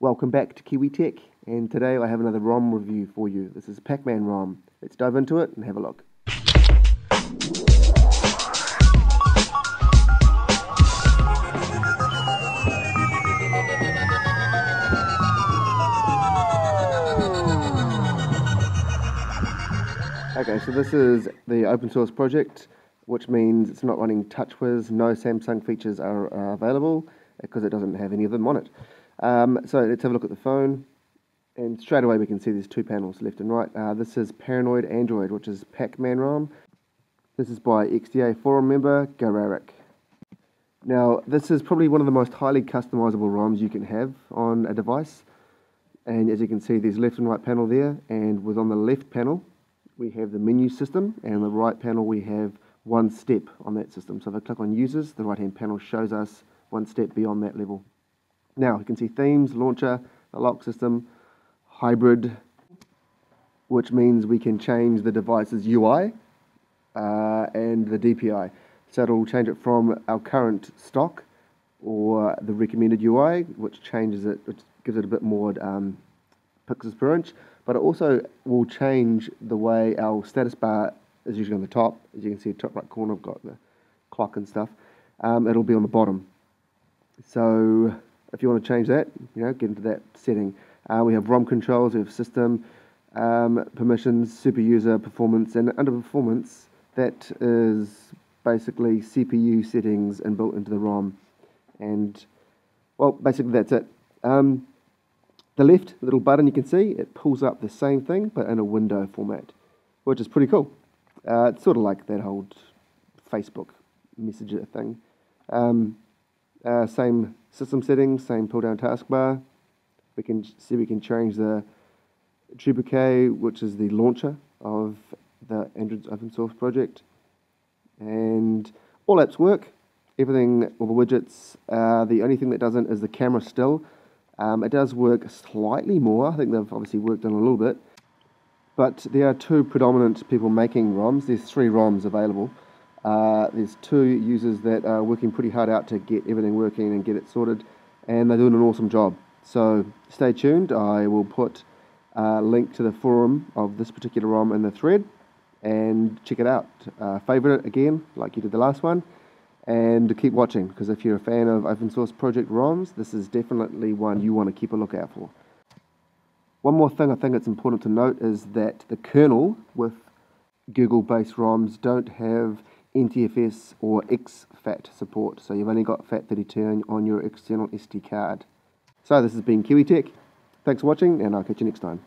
Welcome back to Kiwi Tech, and today I have another ROM review for you. This is Pac-Man ROM. Let's dive into it and have a look. Okay, so this is the open source project, which means it's not running TouchWiz. No Samsung features are, are available because it doesn't have any of them on it. Um, so let's have a look at the phone. And straight away we can see there's two panels, left and right. Uh, this is Paranoid Android, which is Pac-Man ROM. This is by XDA forum member Gararik. Now, this is probably one of the most highly customizable ROMs you can have on a device. And as you can see, there's left and right panel there. And with on the left panel, we have the menu system. And on the right panel, we have one step on that system. So if I click on users, the right-hand panel shows us one step beyond that level. Now you can see themes, launcher, lock system, hybrid, which means we can change the device's UI uh, and the DPI. So it'll change it from our current stock or the recommended UI, which changes it, which gives it a bit more um, pixels per inch, but it also will change the way our status bar is usually on the top. As you can see, top right corner, I've got the clock and stuff. Um, it'll be on the bottom. So if you want to change that, you know, get into that setting. Uh, we have ROM controls, we have system um, permissions, super user performance, and under performance, that is basically CPU settings and built into the ROM. And well, basically that's it. Um, the left little button you can see, it pulls up the same thing but in a window format, which is pretty cool. Uh, it's sort of like that old Facebook messenger thing. Um, uh, same system settings, same pull down taskbar. We can see we can change the K, which is the launcher of the Android open source project. And all apps work, everything, all the widgets. Uh, the only thing that doesn't is the camera still. Um, it does work slightly more. I think they've obviously worked on a little bit. But there are two predominant people making ROMs. There's three ROMs available. Uh, there's two users that are working pretty hard out to get everything working and get it sorted, and they're doing an awesome job. So stay tuned. I will put a link to the forum of this particular ROM in the thread and check it out. Uh, favorite it again, like you did the last one, and keep watching because if you're a fan of open source project ROMs, this is definitely one you want to keep a lookout for. One more thing I think it's important to note is that the kernel with Google based ROMs don't have NTFS or exFAT support. So you've only got FAT32 on your external SD card. So this has been Kiwi Tech. Thanks for watching and I'll catch you next time.